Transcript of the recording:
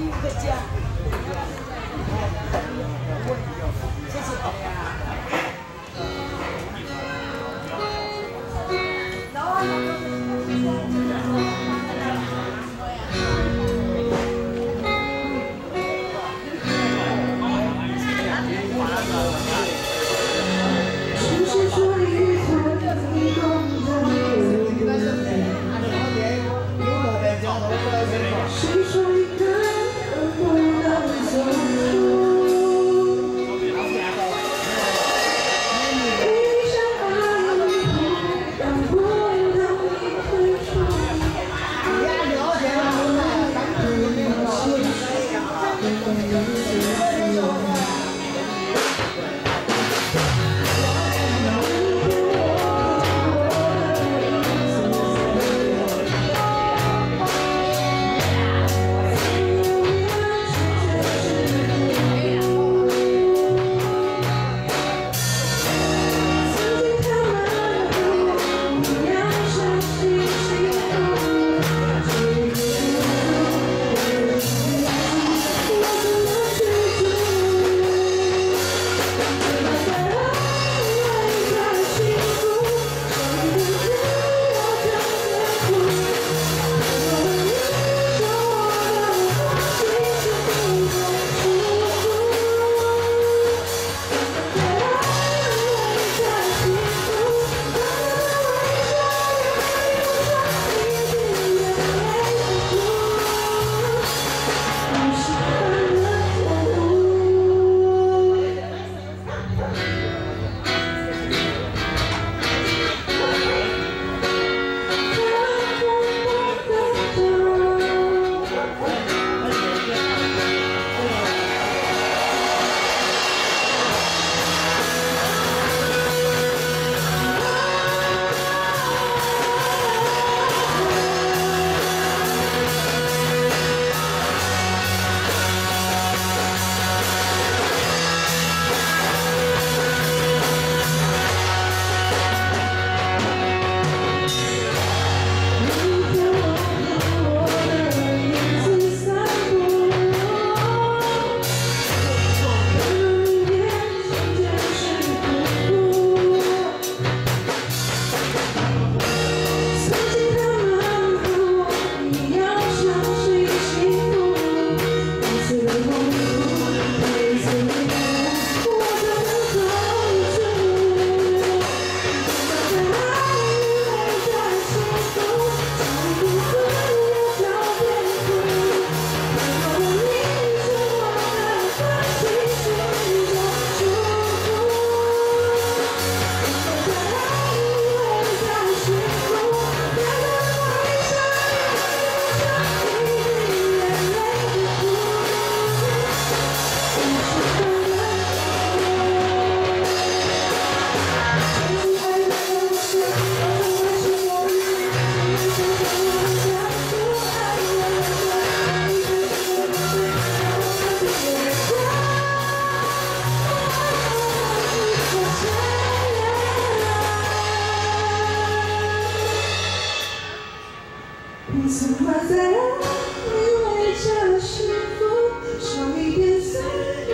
一个家。谢谢。怎么在爱里微幸福少一点罪